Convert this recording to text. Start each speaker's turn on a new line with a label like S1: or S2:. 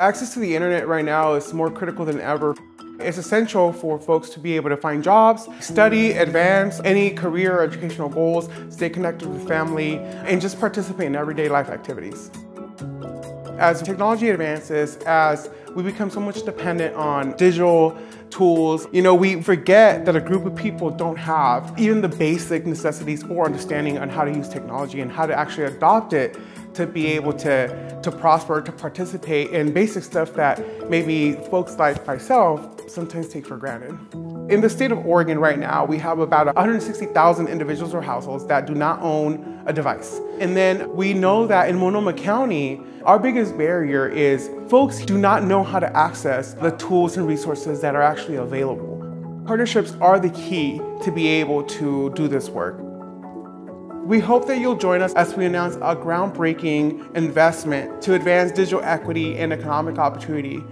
S1: Access to the internet right now is more critical than ever. It's essential for folks to be able to find jobs, study, advance any career or educational goals, stay connected with family, and just participate in everyday life activities. As technology advances, as we become so much dependent on digital tools, you know, we forget that a group of people don't have even the basic necessities or understanding on how to use technology and how to actually adopt it to be able to, to prosper, to participate in basic stuff that maybe folks like myself sometimes take for granted. In the state of Oregon right now, we have about 160,000 individuals or households that do not own a device. And then we know that in Multnomah County, our biggest barrier is folks do not know how to access the tools and resources that are actually available. Partnerships are the key to be able to do this work. We hope that you'll join us as we announce a groundbreaking investment to advance digital equity and economic opportunity